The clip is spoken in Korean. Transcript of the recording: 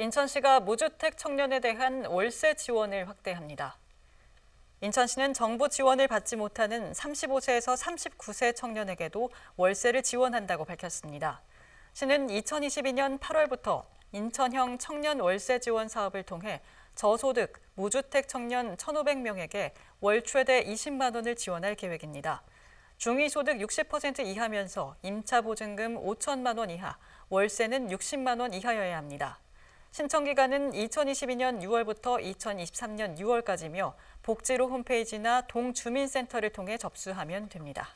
인천시가 무주택 청년에 대한 월세 지원을 확대합니다. 인천시는 정부 지원을 받지 못하는 35세에서 39세 청년에게도 월세를 지원한다고 밝혔습니다. 시는 2022년 8월부터 인천형 청년 월세 지원 사업을 통해 저소득, 무주택 청년 1,500명에게 월 최대 20만 원을 지원할 계획입니다. 중위소득 60% 이하면서 임차 보증금 5천만 원 이하, 월세는 60만 원 이하여야 합니다. 신청 기간은 2022년 6월부터 2023년 6월까지며 복지로 홈페이지나 동주민센터를 통해 접수하면 됩니다.